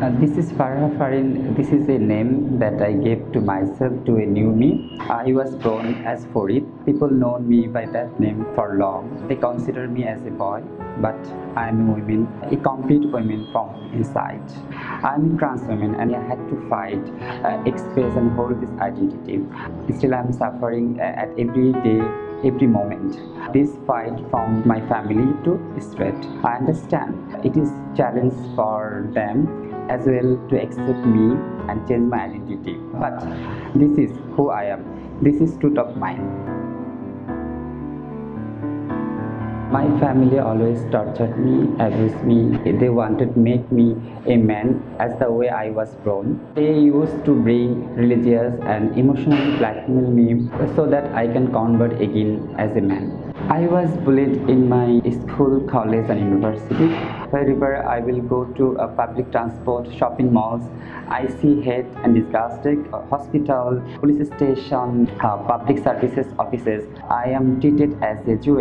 Uh, this is Farha Farin. This is a name that I gave to myself to a new me. I was born as Farid. People know me by that name for long. They consider me as a boy, but I'm a woman, a complete woman from inside. I'm a trans woman and I had to fight, uh, express and hold this identity. Still I'm suffering uh, at every day every moment. This fight from my family to straight. I understand it is challenge for them as well to accept me and change my identity. But this is who I am. This is truth of mine. My family always tortured me, abused me. They wanted to make me a man as the way I was born. They used to bring religious and emotionally blackmail me so that I can convert again as a man. I was bullied in my school, college and university. Wherever I will go to a public transport, shopping malls, I see hate and disgusted. Hospital, police station, uh, public services offices, I am treated as a Jew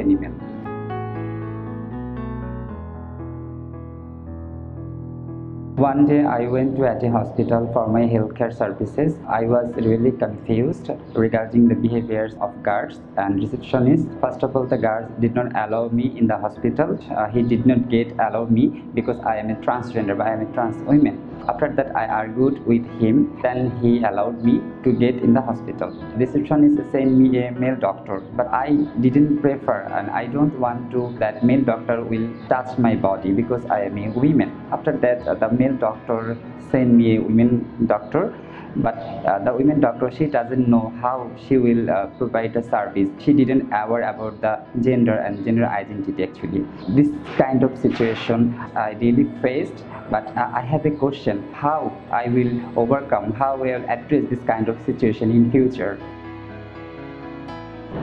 One day I went to at a hospital for my healthcare services. I was really confused regarding the behaviors of guards and receptionists. First of all, the guards did not allow me in the hospital. Uh, he did not get allow me because I am a transgender, but I am a trans woman. After that, I argued with him. Then he allowed me to get in the hospital. The receptionist sent me a male doctor, but I didn't prefer and I don't want to that male doctor will touch my body because I am a woman. After that, uh, the male doctor send me a women doctor. But uh, the women doctor she doesn't know how she will uh, provide the service. She didn't aware about the gender and gender identity actually. This kind of situation i really faced but uh, i have a question. How i will overcome? How i will address this kind of situation in future?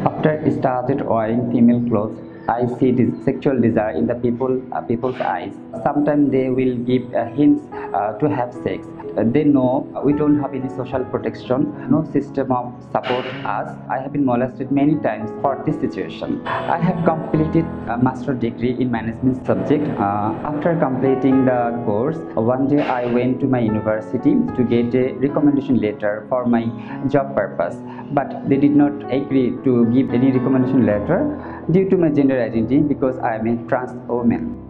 After i started wearing female clothes I see this sexual desire in the people uh, people's eyes. Sometimes they will give uh, hints uh, to have sex. Uh, they know we don't have any social protection, no system of support us. I have been molested many times for this situation. I have completed a master degree in management subject. Uh, after completing the course, one day I went to my university to get a recommendation letter for my job purpose, but they did not agree to give any recommendation letter due to my gender identity because I am a trans woman.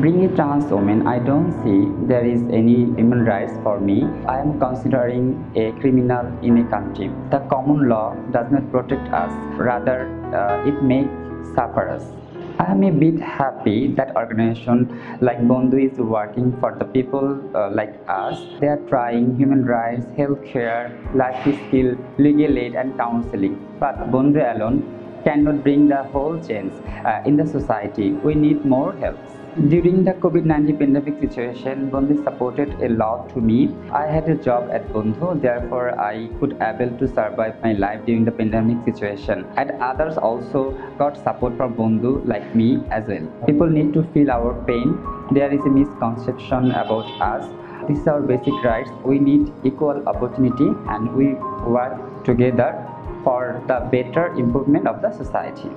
Being a trans woman, I don't see there is any human rights for me. I am considering a criminal in a country. The common law does not protect us, rather uh, it makes suffer us. I am a bit happy that organization like Bandhu is working for the people uh, like us. They are trying human rights, healthcare, life skill, legal aid and counseling. But Bandhu alone cannot bring the whole change uh, in the society. We need more help. During the COVID-19 pandemic situation, Bandhu supported a lot to me. I had a job at Bandhu, therefore I could able to survive my life during the pandemic situation. And others also got support from Bandhu like me as well. People need to feel our pain. There is a misconception about us. This is our basic rights. We need equal opportunity and we work together for the better improvement of the society.